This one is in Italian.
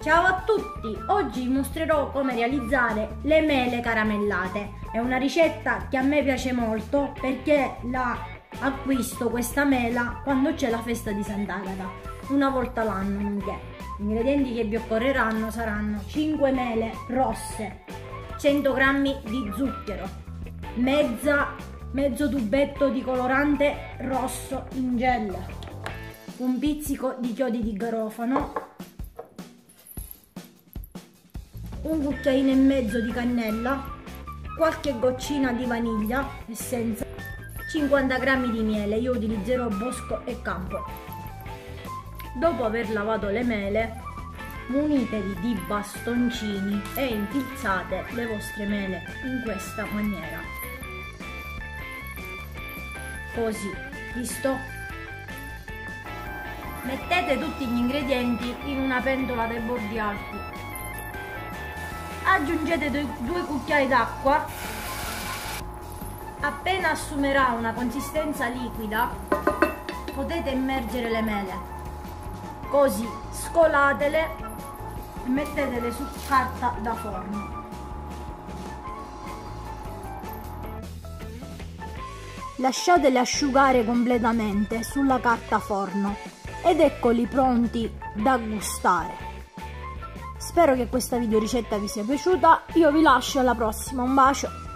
Ciao a tutti! Oggi vi mostrerò come realizzare le mele caramellate. È una ricetta che a me piace molto perché la acquisto questa mela quando c'è la festa di Sant'Agata, una volta l'anno. Gli ingredienti che vi occorreranno saranno 5 mele rosse, 100 g di zucchero, mezza, mezzo tubetto di colorante rosso in gel, un pizzico di chiodi di garofano, un cucchiaino e mezzo di cannella, qualche goccina di vaniglia, essenza, 50 g di miele, io utilizzerò bosco e campo. Dopo aver lavato le mele, munitevi di bastoncini e infilzate le vostre mele in questa maniera. Così, visto? Mettete tutti gli ingredienti in una pentola dai bordi alti aggiungete due cucchiai d'acqua. Appena assumerà una consistenza liquida potete immergere le mele. Così scolatele e mettetele su carta da forno. Lasciatele asciugare completamente sulla carta forno ed eccoli pronti da gustare Spero che questa video ricetta vi sia piaciuta, io vi lascio alla prossima, un bacio!